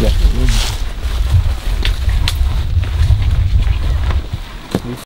Yeah.